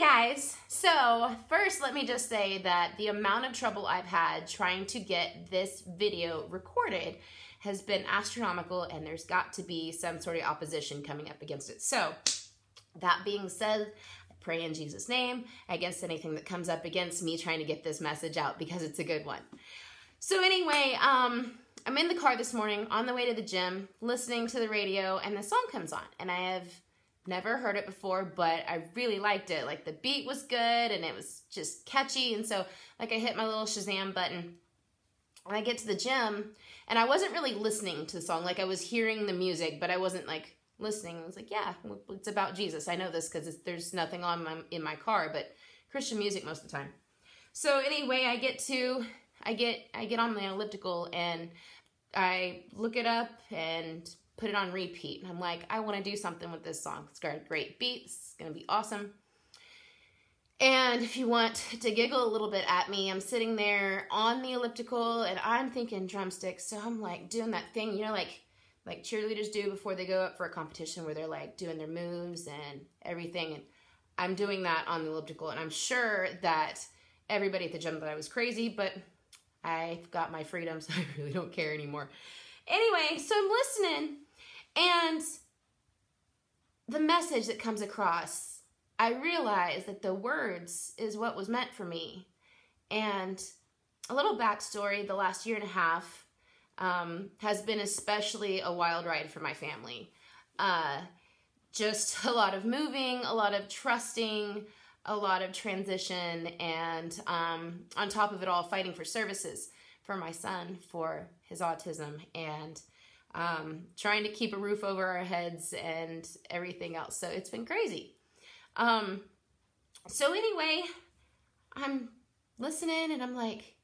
guys, so first let me just say that the amount of trouble I've had trying to get this video recorded has been astronomical and there's got to be some sort of opposition coming up against it. So that being said, I pray in Jesus' name against anything that comes up against me trying to get this message out because it's a good one. So anyway, um, I'm in the car this morning on the way to the gym, listening to the radio, and the song comes on, and I have never heard it before, but I really liked it. Like the beat was good and it was just catchy. And so like I hit my little Shazam button and I get to the gym and I wasn't really listening to the song. Like I was hearing the music, but I wasn't like listening. I was like, yeah, it's about Jesus. I know this because there's nothing on my, in my car, but Christian music most of the time. So anyway, I get to, I get, I get on the elliptical and I look it up and put it on repeat. And I'm like, I want to do something with this song. It's got a great beat. It's going to be awesome. And if you want to giggle a little bit at me, I'm sitting there on the elliptical and I'm thinking drumsticks. So I'm like doing that thing, you know, like like cheerleaders do before they go up for a competition where they're like doing their moves and everything. And I'm doing that on the elliptical. And I'm sure that everybody at the gym thought I was crazy, but I've got my freedom, so I really don't care anymore. Anyway, so I'm listening and the message that comes across, I realize that the words is what was meant for me. And a little backstory the last year and a half um, has been especially a wild ride for my family. Uh, just a lot of moving, a lot of trusting, a lot of transition, and um, on top of it all, fighting for services for my son for his autism and um, trying to keep a roof over our heads and everything else. So it's been crazy. Um, so anyway, I'm listening and I'm like,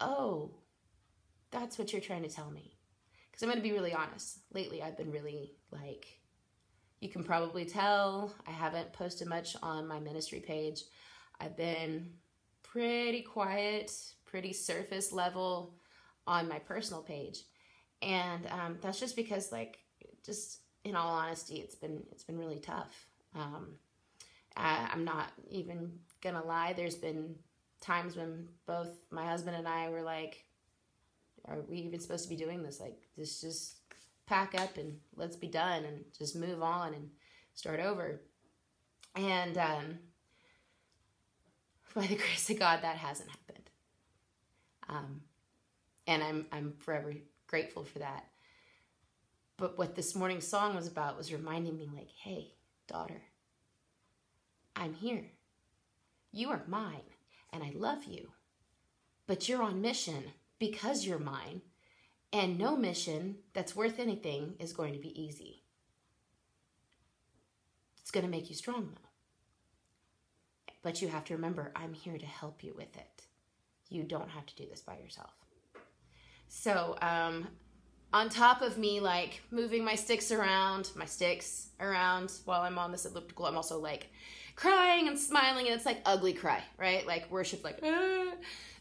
oh, that's what you're trying to tell me. Because I'm going to be really honest. Lately, I've been really like, you can probably tell I haven't posted much on my ministry page. I've been pretty quiet, pretty surface level on my personal page and um, that's just because like just in all honesty it's been it's been really tough. Um, I, i'm not even gonna lie. There's been times when both my husband and i were like are we even supposed to be doing this? Like this just pack up and let's be done and just move on and start over. And um, by the grace of god that hasn't happened. Um, and i'm i'm forever grateful for that. But what this morning's song was about was reminding me, like, hey, daughter, I'm here. You are mine, and I love you. But you're on mission because you're mine, and no mission that's worth anything is going to be easy. It's going to make you strong, though. But you have to remember, I'm here to help you with it. You don't have to do this by yourself. So, um, on top of me like moving my sticks around, my sticks around while I'm on this elliptical, I'm also like crying and smiling, and it's like ugly cry, right? Like worship, like. Ah.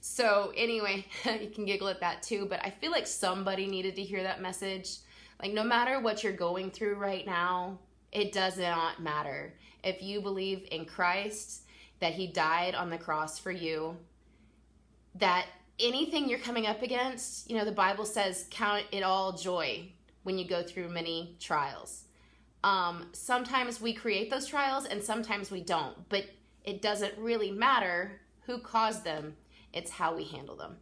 So anyway, you can giggle at that too, but I feel like somebody needed to hear that message. Like no matter what you're going through right now, it does not matter. If you believe in Christ, that He died on the cross for you, that anything you're coming up against, you know, the Bible says count it all joy when you go through many trials. Um, sometimes we create those trials and sometimes we don't, but it doesn't really matter who caused them, it's how we handle them.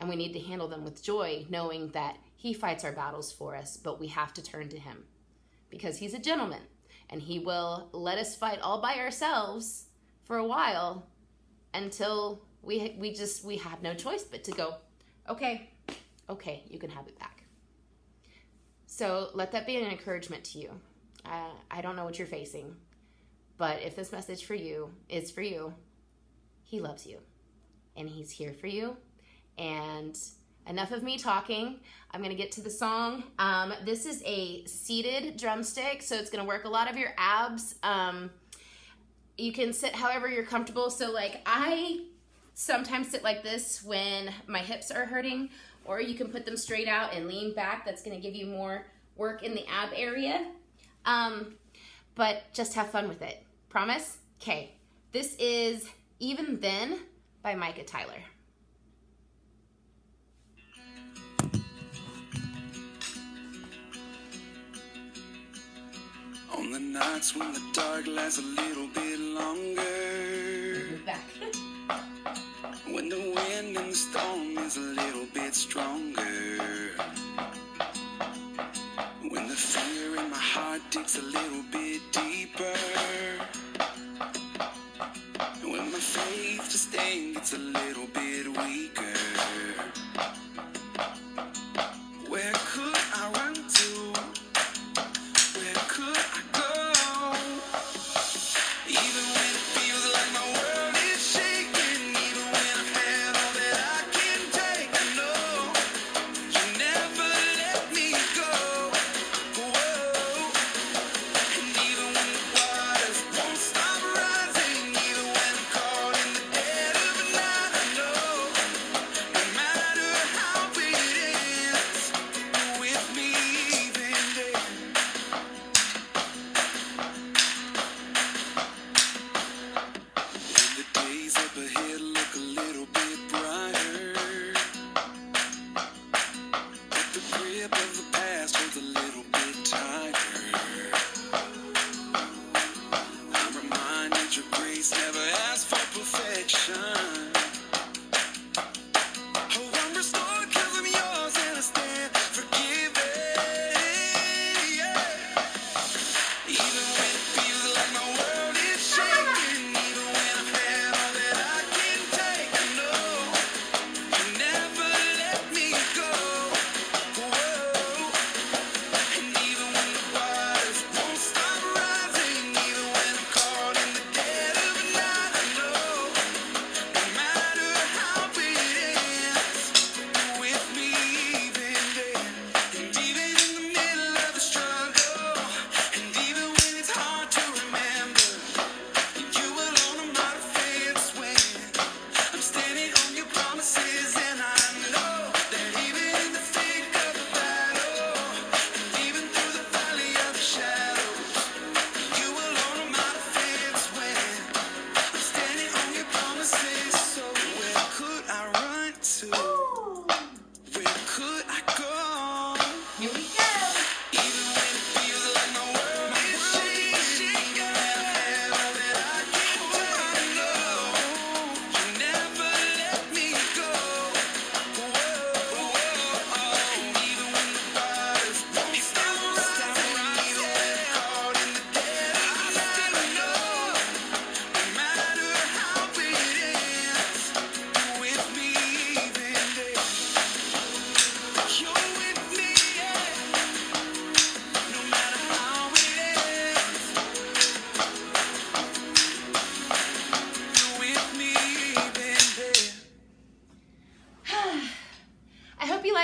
And we need to handle them with joy, knowing that He fights our battles for us, but we have to turn to Him because He's a gentleman and He will let us fight all by ourselves for a while until we we just we have no choice but to go okay okay you can have it back. So let that be an encouragement to you. Uh, i don't know what you're facing but if this message for you is for you he loves you and he's here for you. And enough of me talking. I'm to get to the song. Um, this is a seated drumstick so it's to work a lot of your abs. Um, you can sit however you're comfortable. So like i sometimes sit like this when my hips are hurting, or you can put them straight out and lean back. That's gonna give you more work in the ab area. Um, but just have fun with it. Promise? Okay. This is Even Then by Micah Tyler. On the nights when the dark lasts a little bit longer get stronger. When the fear in my heart digs a little bit.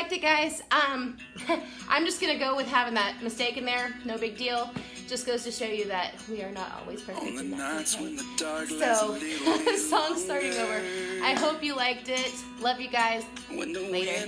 liked it, guys. Um, I'm just gonna go with having that mistake in there. No big deal. Just goes to show you that we are not always perfect. In that so, song starting over. I hope you liked it. Love you guys. Later.